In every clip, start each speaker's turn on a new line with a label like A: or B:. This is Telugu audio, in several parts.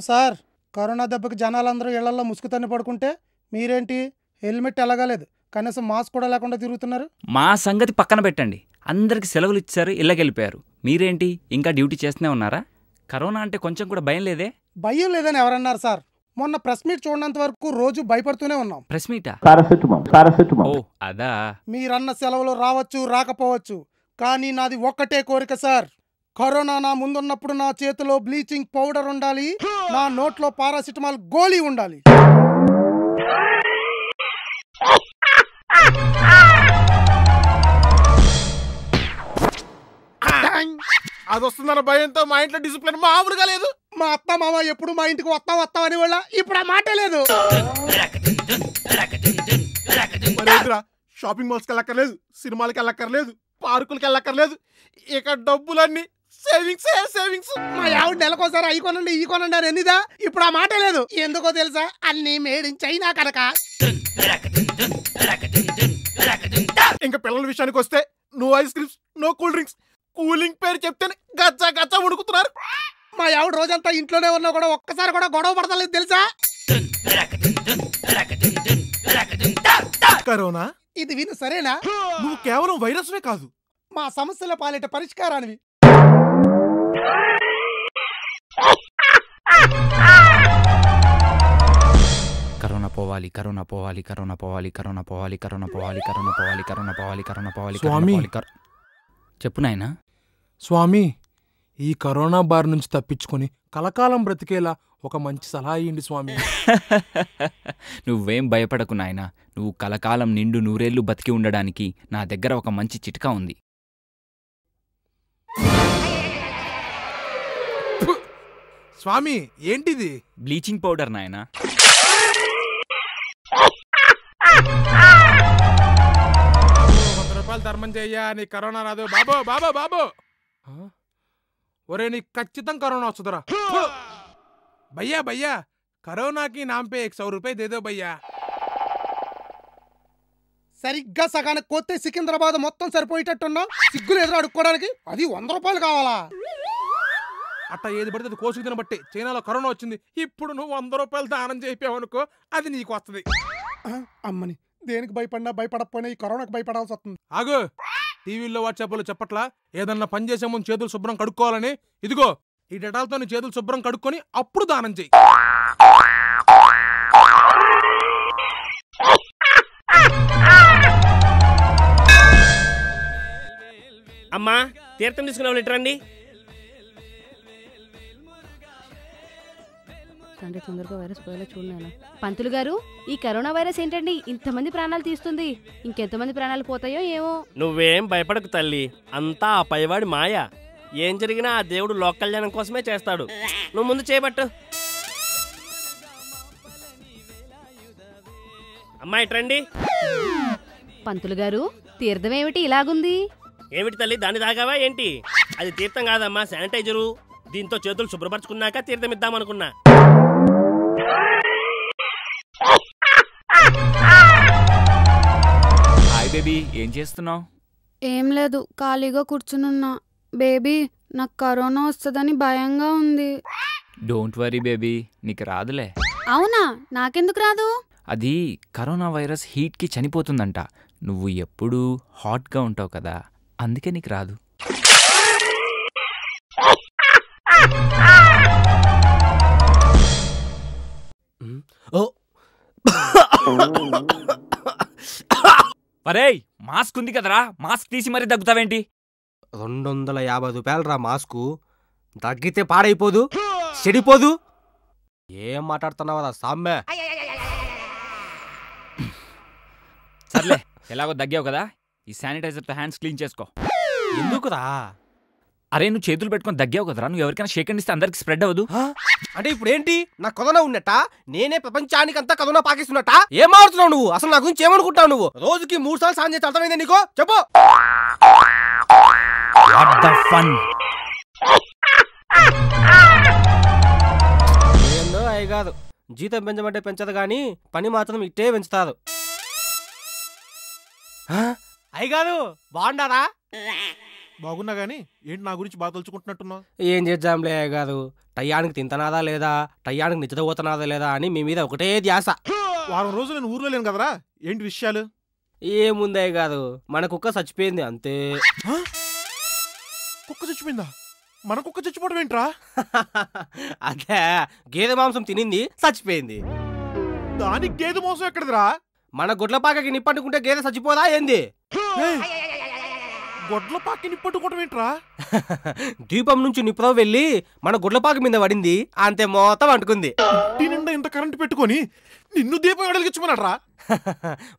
A: సార్ కరోనా దెబ్బకి జనాలందరూ ఇళ్ళలో ముసుగుతన్ని పడుకుంటే మీరేంటి? హెల్మెట్ ఎలాగలేదు? కనీసం మాస్క్ కూడా లేకుండా తిరుగుతున్నారు?
B: మా సంగతి పక్కన పెట్టండి. అందరికి సెలవులు ఇచ్చారు ఇళ్ళకెళ్ళిపోయారు. మీరేంటి? ఇంకా డ్యూటీ చేస్తూనే ఉన్నారా? కరోనా అంటే కొంచెం కూడా భయం లేదే?
A: భయం లేదని ఎవరన్నారు సార్? మొన్న ప్రెస్ మీట్ చూడనంత వరకు రోజు భయపడుతూనే ఉన్నాం.
B: ప్రెస్ మీటా? ఓ అదా.
A: మీరన్న సెలవులు రావచ్చు రాకపోవచ్చు కానీ నాది ఒక్కటే కోరిక సార్. కరోనా నా ముందున్నప్పుడు నా చేతిలో బ్లీచింగ్ పౌడర్ ఉండాలి నా నోట్లో పారాసిటమాల్ గోళీ ఉండాలి
C: అది వస్తుందన్న భయంతో మా ఇంట్లో డిసిప్లిన్ మామూలుగా లేదు
A: మా అత్త మామ ఎప్పుడు మా ఇంటికి వస్తాం వస్తాం అని వాళ్ళ ఇప్పుడు ఆ మాట లేదు?
C: షాపింగ్ మాల్స్కి వెళ్ళక్కర్లేదు సినిమాలకి వెళ్ళక్కర్లేదు పార్కులకి వెళ్ళక్కర్లేదు ఇక డబ్బులన్నీ సేవింగ్స్ సేవింగ్స్
A: మా ఆవిడ నెలకోసారి అయి కొనండి ఈ కొనండి అని ఎన్నిదా ఇప్పుడు ఆ మాట లేదు. ఎందుకో తెలుసా? అన్ని మేడ్ ఇన్ చైనా కనుక.
C: ఇంకా పిల్లల విషయానికి వస్తే no ice creams no cool drinks cooling పేరు చెప్తేనే గచ్చా గచ్చా ఉడుకుతున్నారు.
A: మా ఆవిడ రోజంతా ఇంట్లోనే ఉన్నా కూడా ఒక్కసారి కూడా గొడవ పడతలేదు తెలుసా?
C: కరోనా?
A: ఇది విను సరేనా?
C: నువ్వు కేవలం వైరస్వే కాదు.
A: మా సమస్యల పాలిట పరిష్కారానివి.
B: కరోనా పోవాలి కరోనా పోవాలి కరోనా పోవాలి కరోనా పోవాలి కరోనా పోవాలి కరోనా పోవాలి కరోనా పోవాలి కరోనా పోవాలి
D: స్వామి.
B: చెప్పు నాయనా.
D: స్వామి ఈ కరోనా బారి నుంచి తప్పించుకొని కలకాలం బ్రతికేలా ఒక మంచి సలహా ఇయ్యండి స్వామి.
B: నువ్వేం భయపడకు నాయనా. నువ్వు కలకాలం నిండు నూరేళ్ళు బతికి ఉండడానికి నా దగ్గర ఒక మంచి చిట్కా ఉంది.
D: స్వామి ఏంటిది?
B: బ్లీచింగ్ పౌడర్ నాయన.
D: రూపాయలు ధర్మం చెయ్యా నీ కరోనా రాదు. బాబో బాబో బాబో. ఒరే నీ ఖచ్చితం కరోనా వస్తుందిరా. భయ్యా భయ్యా కరోనాకి నాంపే ఎక్ సౌ రూపాయి దేదో భయ్యా.
A: సరిగ్గా సగానికి కొత్త సికింద్రాబాద్ మొత్తం సరిపోయేటట్టున్నా సిగ్గులు ఎదురు అడుక్కోవడానికి? అది వంద రూపాయలు కావాలా?
D: అట్ట ఏది పడితే అది కోసుకు తినబట్టి చైనాలో కరోనా వచ్చింది. ఇప్పుడు నువ్వు వంద రూపాయలు దానం చేపావు అనుకో అది నీకు వస్తుంది.
A: అమ్మని దేనికి భయపడినా భయపడకపోయినా ఈ కరోనాకు భయపడాల్సి వస్తుంది.
D: ఆగు! టీవీల్లో వాట్సాప్లో చెప్పట్లా? ఏదన్నా పని చేసే ముందు చేతులు శుభ్రం కడుక్కోవాలని? ఇదిగో ఈ డెటాల్తో నీ చేతులు శుభ్రం కడుక్కొని అప్పుడు దానం చెయ్యి
E: అమ్మా తీర్థం తీసుకునే వాళ్ళు ఇట్రండి
F: తండ్రి తొందరగా వైరస్ పోయేలా చూడలేను పంతులు గారు ఈ కరోనా వైరస్ ఏంటండి? ఇంతమంది ప్రాణాలు తీస్తుంది. ఇంకెంతమంది ప్రాణాలు పోతాయో ఏమో.
E: నువ్వేం భయపడకు తల్లి. అంతా ఆ పైవాడి మాయ. ఏం జరిగినా ఆ దేవుడు లోక కళ్యాణం కోసమే చేస్తాడు. నువ్వు ముందు చేయబట్టు అమ్మా ఇట్రండి
F: పంతులు గారు తీర్థం ఏమిటి ఇలాగుంది?
E: ఏమిటి తల్లి దాన్ని తాగావా ఏంటి? అది తీర్థం కాదమ్మా శానిటైజరు. దీంతో చేతులు శుభ్రపరచుకున్నాక తీర్థం ఇద్దామనుకున్నా.
B: బేబీ ఏం చేస్తున్నావు?
G: ఏం లేదు ఖాళీగా కూర్చునున్నా. బేబీ నాకు కరోనా వస్తుందని భయంగా ఉంది.
B: Don't worry baby. నీకు రాదులే.
G: అవునా? నాకెందుకు రాదు?
B: అది కరోనా వైరస్ హీట్కి చనిపోతుందంట. నువ్వు ఎప్పుడూ హాట్గా ఉంటావు కదా. అందుకే నీకు రాదు.
E: ఓ.
B: పరేయ్ మాస్క్ ఉంది కదరా? మాస్క్ తీసి మరీ దగ్గుతావేంటి
H: రెండు వందల యాభై రూపాయలు రా మాస్కు. తగ్గితే పాడైపోదు చెడిపోదు. ఏం మాట్లాడుతున్నావా సామ్మే?
B: సర్లే ఎలాగో దగ్గావు కదా. ఈ శానిటైజర్తో హ్యాండ్స్ క్లీన్ చేసుకో.
H: ఎందుకురా?
B: అరే నువ్వు చేతులు పెట్టుకొని దగ్గావు కదరా? నువ్వు ఎవరికైనా షేక్ ఇస్తే అందరికి స్ప్రెడ్ అవ్వదు?
H: అంటే ఇప్పుడు ఏంటి నా కథన ఉన్నట్ట? నేనే ప్రపంచానికి అంతా కథన పాకిస్తున్నట్ట? ఏం నువ్వు? అసలు నా గురించి ఏమనుకుంటావు నువ్వు? రోజుకి మూడు సార్లు సాయం చేసి అర్థమైందా నీకు? చెప్పు. ఏందో అయి కాదు. జీతం పెంచమంటే పెంచదు కానీ పని మాత్రం ఇట్టే పెంచుతారు? అయి కాదు. బాగుండారా?
C: బాగున్నా గానీ ఏంటి నా గురించి బాగా తలుచుకుంటున్నట్టున్నావు?
H: ఏం చేద్దాంలే కాదు. టయ్యానికి తింతనాదా లేదా? టయ్యానికి నిద్రపోతున్నాదా లేదా అని మీ మీద ఒకటే ధ్యాస.
C: వారం రోజులు నేను ఊర్లో లేను కదరా? ఏంటి విషయాలు?
H: ఏముందే కాదు. మన కుక్క చచ్చిపోయింది అంతే.
C: కుక్క చచ్చిపోయిందా? మన కుక్క చచ్చిపోవడం ఏంట్రా?
H: అదే గేదె మాంసం తినింది చచ్చిపోయింది.
C: దానికి గేదె మోసం ఎక్కడిదిరా?
H: మన గుడ్లపాకకి నిప్పట్టుకుంటే గేదె చచ్చిపోదా ఏంది?
C: గొడ్ల పాకి నిప్పట్టుకోవడం ఏంట్రా?
H: దీపం నుంచి నిప్పుతో వెళ్ళి మన గుడ్లపాక మీద పడింది. అంతే మొత్తం అంటుకుంది.
C: ఇంటి నిండా ఇంత కరెంట్ పెట్టుకొని నిన్ను దీపం వెడలిగించుకున్నాడ్రా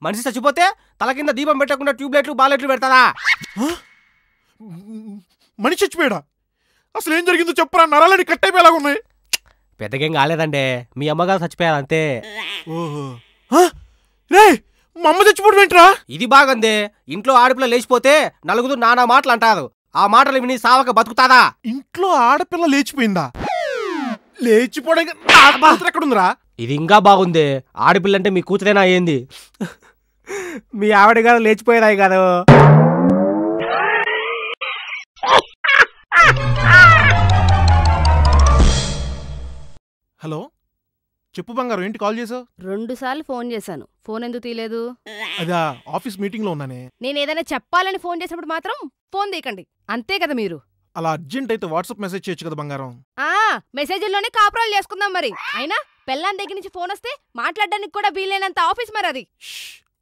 H: మనిషి చచ్చిపోతే తల కింద దీపం పెట్టకుండా ట్యూబ్లైట్లు బాలెట్లు పెడతారా?
C: మనిషి చచ్చిపోయాడా? అసలు ఏం జరిగిందో చెప్పరా? నరాలని కట్టయిపోయేలాగా ఉన్నాయి.
H: పెద్దగేం కాలేదండి. మీ అమ్మగారు చచ్చిపోయారు అంతే.
C: ఓహో. రే మా అమ్మ చచ్చిపోవడం ఏంట్రా?
H: ఇది బాగుంది. ఇంట్లో ఆడపిల్ల లేచిపోతే నలుగురు నానా మాటలు అంటారు. ఆ మాటలు విని సావక బతుకుతాదా?
C: ఇంట్లో ఆడపిల్ల లేచిపోయిందా? లేచిపోవడానికి ఎక్కడుందిరా?
H: ఇది ఇంకా బాగుంది. ఆడపిల్ల అంటే మీ కూతురేనా అయ్యింది మీ ఆవిడ గారు లేచిపోయేదాయి కాదు.
C: హలో? చెప్పు బంగారం ఏంటి కాల్ చేసావు?
F: రెండు సార్లు ఫోన్ చేశాను. ఫోన్ ఎందుకు తీయలేదు?
C: అదా ఆఫీస్ మీటింగ్లో ఉన్నానే.
F: నేను ఏదైనా చెప్పాలని ఫోన్ చేసినప్పుడు మాత్రం ఫోన్ తీయకండి. అంతే కదా మీరు.
C: అలా అర్జెంట్ అయితే వాట్సాప్ మెసేజ్ చేయొచ్చు కదా బంగారం.
F: ఆ మెసేజ్ల్లోనే కాపురాలు చేసుకుందాం మరి. అయినా పెళ్ళాన్ దగ్గర నుంచి ఫోన్ వస్తే మాట్లాడడానికి కూడా వీలైనంత ఆఫీస్ మరి అది.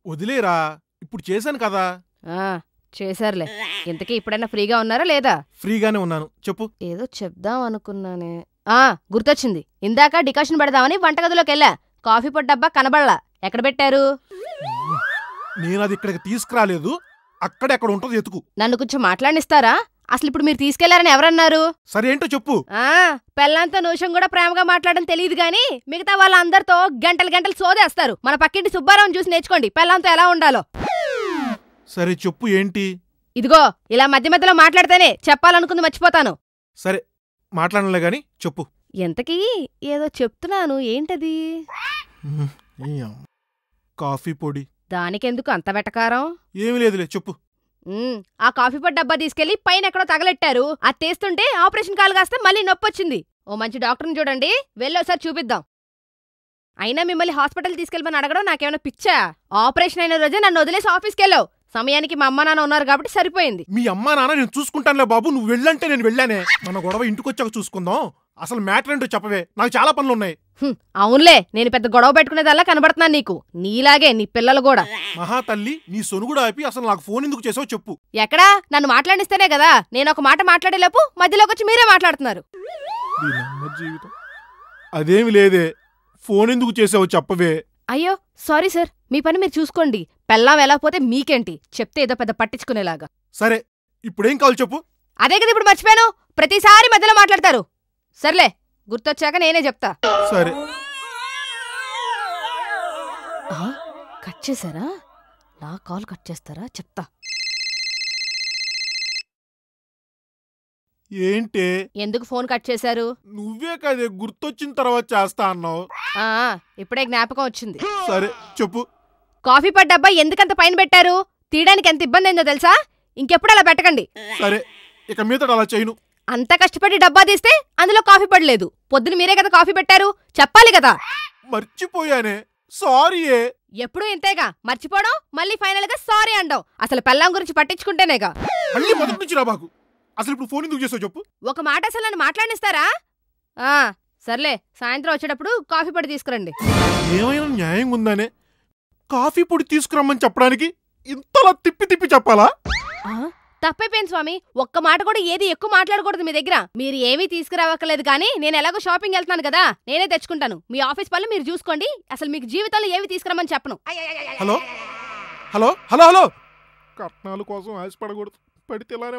C: వదిలేరా? ఇప్పుడు చేశాను కదా.
F: ఆ చేశారులే. ఇంతకీ ఇప్పుడైనా ఫ్రీగా ఉన్నారా లేదా?
C: ఫ్రీగానే ఉన్నాను. చెప్పు.
F: ఏదో చెప్దాం అనుకున్నానే. ఆ గుర్తొచ్చింది. ఇందాక డికాషన్ పెడదామని వంటగదిలోకి వెళ్ళా కాఫీ పొడి డబ్బా కనబడలా. ఎక్కడ పెట్టారు?
C: నేను అది ఇక్కడికి తీసుకురాలేదు. అక్కడ ఎక్కడ ఉంటుందో ఎతుకు.
F: నన్ను కొంచెం మాట్లాడిస్తారా అసలు ఇప్పుడు మీరు తీసుకెళ్ళారని ఎవరన్నారు?
C: సరే ఏంటో చెప్పు
F: పెళ్ళంతో నూషం కూడా ప్రేమగా మాట్లాడడం తెలియదు గాని మిగతా వాళ్ళందరితో గంటలు గంటలు సోదేస్తారు. మన పక్కింటి సుబ్బారావుని చూసి నేర్చుకోండి పెళ్ళంతో ఎలా ఉండాలో.
C: సరే చెప్పు ఏంటి?
F: ఇదిగో ఇలా మధ్య మధ్యలో మాట్లాడితేనే చెప్పాలనుకుంది మర్చిపోతాను.
C: సరే మాట్లాడలే గాని చెప్పు.
F: ఎంతకీ? ఏదో చెప్తున్నాను ఏంటది.
C: కాఫీ పొడి.
F: దానికెందుకు అంత వెటకారం?
C: ఏమీ లేదులే చెప్పు.
F: ఆ కాఫీ పొడి డబ్బా తీసుకెళ్ళి పైన ఎక్కడో తగలెట్టారు. అది తీస్తుంటే ఆపరేషన్ కాలు కాస్తే మళ్ళీ నొప్పి వచ్చింది ఓ మంచి డాక్టర్ని చూడండి. వెళ్ళి ఒకసారి చూపిద్దాం. అయినా మిమ్మల్ని హాస్పిటల్ తీసుకెళ్ళమని అడగడం నాకేమైనా పిచ్చా? ఆపరేషన్ అయిన రోజే నన్ను వదిలేసి ఆఫీస్కి వెళ్ళావు సమయానికి మా అమ్మ నాన్న ఉన్నారు కాబట్టి సరిపోయింది.
C: మీ అమ్మా నాన్న నేను చూసుకుంటానులే బాబు నువ్వు వెళ్ళంటే నేను వెళ్ళానే. మన గొడవ ఇంటికొచ్చాక చూసుకుందాం. అసలు మ్యాటర్ ఏంటో చెప్పవే. నాకు చాలా పనులు ఉన్నాయి
F: అవునులే. నేను పెద్ద గొడవ పెట్టుకునేదల్లా కనబడుతున్నాను నీకు. నీలాగే నీ పిల్లలు కూడా.
C: మహా తల్లి నీ సొనుగుడు ఆపి అసలు నాకు ఫోన్ ఎందుకు చేసావు చెప్పు.
F: ఎక్కడా? నన్ను మాట్లాడిస్తేనే కదా. నేను ఒక మాట మాట్లాడేలోపు మధ్యలోకి వచ్చి మీరే మాట్లాడుతున్నారు.
C: జీవితం. అదేమి లేదే. ఫోన్ ఎందుకు చేసావు చెప్పవే.
F: అయ్యో సారీ సార్. మీ పని మీరు చూసుకోండి. పెళ్ళాం ఎలా పోతే మీకేంటి? చెప్తే ఏదో పెద్ద పట్టించుకునేలాగా.
C: సరే ఇప్పుడేం కావాలి చెప్పు.
F: అదే కదా ఇప్పుడు మర్చిపోయాను. ప్రతిసారి మధ్యలో మాట్లాడతారు. సర్లే గుర్తొచ్చాక నేనే చెప్తా.
C: సరే.
F: ఆ, కట్ చేశారా? నా కాల్ కట్ చేస్తారా? చెప్తా.
C: ఏంటే?
F: ఎందుకు ఫోన్ కట్ చేశారు?
C: నువ్వే కదే గుర్తొచ్చిన తర్వాత చేస్తా అన్నావు.
F: ఆ ఇప్పుడే జ్ఞాపకం వచ్చింది.
C: సరే చెప్పు.
F: కాఫీ పడ్ డబ్బా ఎందుకంత పైన పెట్టారు? తీయడానికి ఎంత ఇబ్బంది అయిందో తెలుసా? ఇంకెప్పుడు అలా పెట్టకండి.
C: సరే ఇక మీదట అలా చేయను.
F: అంత కష్టపడి డబ్బా తీస్తే అందులో కాఫీ పడలేదు. పొద్దున మీరే కదా కాఫీ పెట్టారు? చెప్పాలి కదా.
C: మర్చిపోయానే. సారీయే
F: ఎప్పుడూ ఇంతేగా. మర్చిపోవడం మళ్ళీ ఫైనల్గా సారీ అండం. అసలు పెళ్ళాం గురించి పట్టించుకుంటేనేగా.
C: మళ్ళీ మొదటి నుంచి రా బాకు అసలు ఇప్పుడు ఫోన్ ఎందుకు చేసావు చెప్పు.
F: ఒక మాట అసలు నన్ను మాట్లాడిస్తారా సర్లే సాయంత్రం వచ్చేటప్పుడు కాఫీ పొడి తీసుకురండి.
C: ఏమైనా న్యాయం ఉందానే? కాఫీ పొడి తీసుకురమ్మని చెప్పడానికి ఇంతలా తిప్పి తిప్పి చెప్పాలా?
F: తప్పైపోయింది స్వామి. ఒక్క మాట కూడా ఏది ఎక్కువ మాట్లాడకూడదు మీ దగ్గర. మీరు ఏమీ తీసుకురావక్కర్లేదు కానీ నేను ఎలాగో షాపింగ్ వెళ్తున్నాను కదా నేనే తెచ్చుకుంటాను. మీ ఆఫీస్ పనులు మీరు చూసుకోండి. అసలు మీకు జీవితంలో ఏవి తీసుకురమ్మని చెప్పను.
C: హలో? హలో? హలో? హలో? కట్నాల కోసం ఆశపడకూడదు. పడితే ఇలానే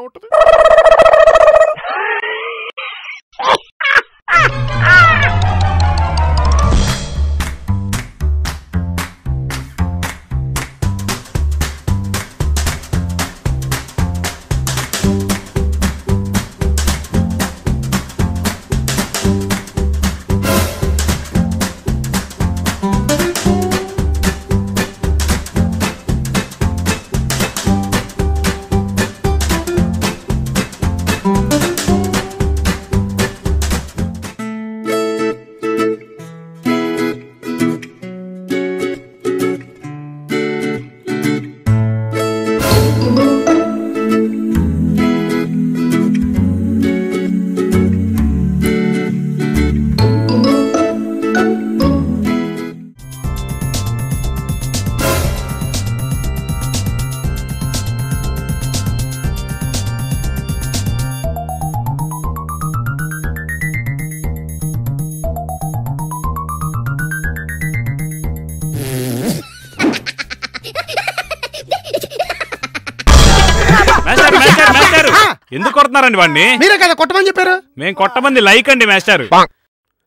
I: ఎందుకు కొడుతున్నారండి వాడిని?
A: మీరే కదా కొట్టమని చెప్పారు?
I: మేం కొట్టమంది లైక్ అండి మాస్టర్.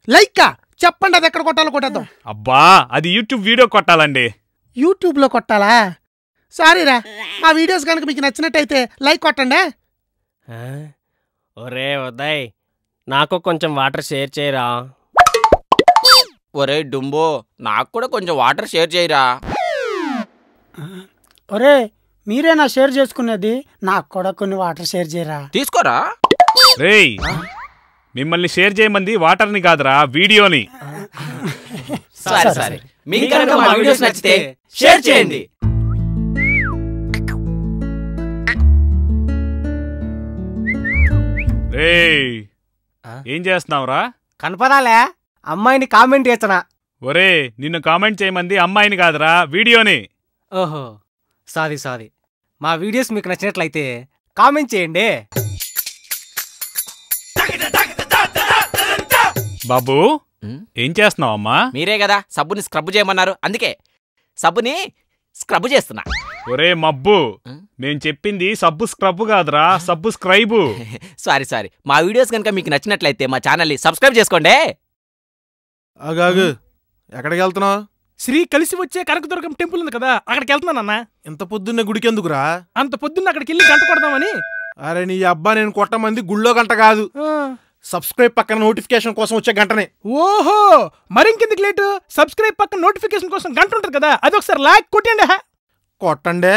A: లైక్? చెప్పండి అది ఎక్కడ కొట్టాలో కొట్టేద్దాం.
I: అబ్బా అది యూట్యూబ్ వీడియో కొట్టాలండి.
A: యూట్యూబ్లో కొట్టాలా? సారీరా మా వీడియోస్ కనుక మీకు నచ్చినట్టయితే లైక్ కొట్టండి.
E: ఆ? ఒరే ఉదయ్ నాకు కొంచెం వాటర్ షేర్ చేయరా?
J: ఒరే డుంబో నాకు కూడా కొంచెం వాటర్ షేర్ చేయరా?
K: ఒరే మీరేనా షేర్ చేసుకునేది? నాకు కూడా కొన్ని వాటర్ షేర్ చేయరా?
J: తీసుకోరా?
I: రేయ్ మిమ్మల్ని షేర్ చేయమంది వాటర్ని కాదురా వీడియోని.
J: సరే సరే. మీకు కనుక మా వీడియోస్ నచ్చితే షేర్ చేయండి.
I: రేయ్ ఏం చేస్తున్నావురా?
H: కనపడాలే అమ్మాయిని కామెంట్ చేస్తున్నా.
I: ఒరే నిన్ను కామెంట్ చేయమంది అమ్మాయిని కాదురా వీడియోని.
H: ఓహో సారీ సారీ. మా వీడియోస్ మీకు నచ్చినట్లయితే కామెంట్ చేయండి.
I: బాబు ఏం చేస్తున్నావు అమ్మా
J: మీరే కదా సబ్బుని స్క్రబ్ చేయమన్నారు. అందుకే సబ్బుని స్క్రబ్ చేస్తున్నా.
I: ఒరే మబ్బు మేం చెప్పింది సబ్బు స్క్రబ్ కాదురా సబ్బు స్క్రైబు.
J: Sorry sorry. మా వీడియోస్ కనుక మీకు నచ్చినట్లయితే మా ఛానల్ని సబ్స్క్రైబ్ చేసుకోండి.
C: ఆగాగు ఎక్కడికి వెళ్తున్నావు?
D: శ్రీ కలిసి వచ్చే కనకదుర్గం టెంపుల్ ఉంది కదా అక్కడికి వెళ్తున్నానన్నా
C: ఇంత పొద్దున్నే గుడికి ఎందుకురా
D: అంత పొద్దున్న అక్కడికి వెళ్ళి గంట కొడదామని.
C: అరే నీ అబ్బా నేను కొట్టమంది గుళ్ళో గంట కాదు. సబ్స్క్రైబ్ పక్కన నోటిఫికేషన్ కోసం వచ్చే గంటనే.
D: ఓహో మరింకెందుకు లేటు? సబ్స్క్రైబ్ పక్కన నోటిఫికేషన్ కోసం గంట ఉంటుంది కదా అది ఒకసారి లాక్ కొట్టండి హా.
C: కొట్టండే?